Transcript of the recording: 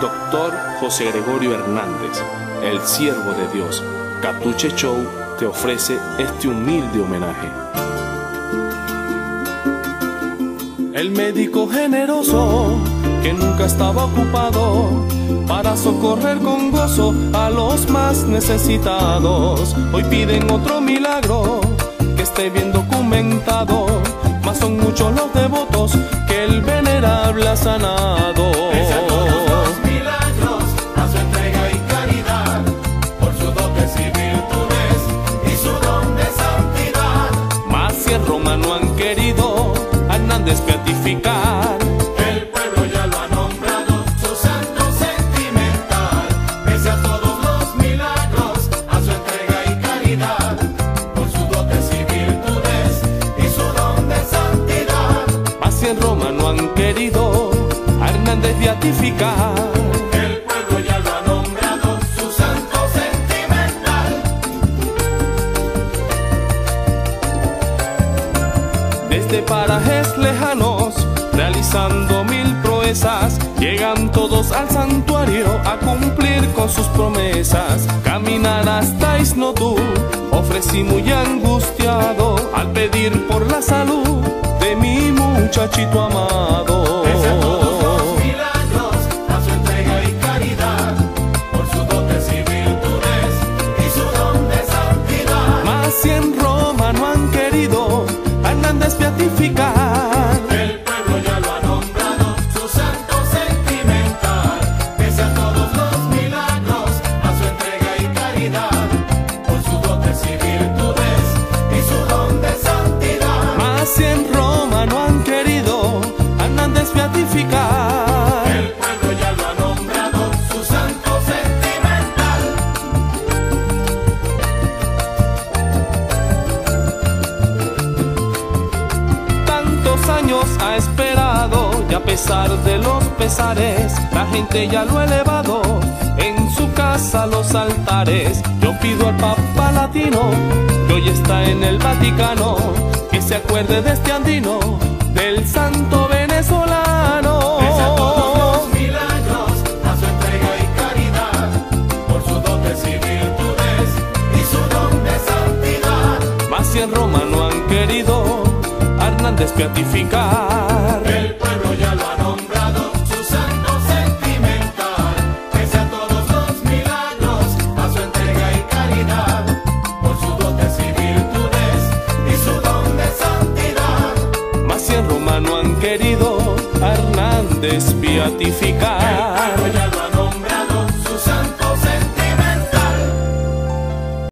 Doctor José Gregorio Hernández, el siervo de Dios, Catuche Show te ofrece este humilde homenaje. El médico generoso que nunca estaba ocupado para socorrer con gozo a los más necesitados. Hoy piden otro milagro que esté bien documentado, mas son muchos los devotos que el venerable ha sanado. El pueblo ya lo ha nombrado su santo sentimental. Pese a todos los milagros, a su entrega y caridad, por sus dotes y virtudes y su don de santidad. Más en Roma no han querido a Hernández beatificar. Desde parajes lejanos realizando mil proezas, llegan todos al santuario a cumplir con sus promesas. Caminar hasta Isnotú, ofrecí muy angustiado al pedir por la salud de mi muchachito amado. Ha esperado y a pesar de los pesares, la gente ya lo ha elevado en su casa los altares. Yo pido al Papa Latino, que hoy está en el Vaticano, que se acuerde de este andino, del santo venezolano. Y caridad, por sus dotes y virtudes y su don de santidad. Mas si en Roma Hernández beatificar. El pueblo ya lo ha nombrado su santo sentimental. Pese a todos los milagros, a su entrega y caridad, por sus dotes y virtudes y su don de santidad. Mas si en Roma no han querido a Hernández beatificar.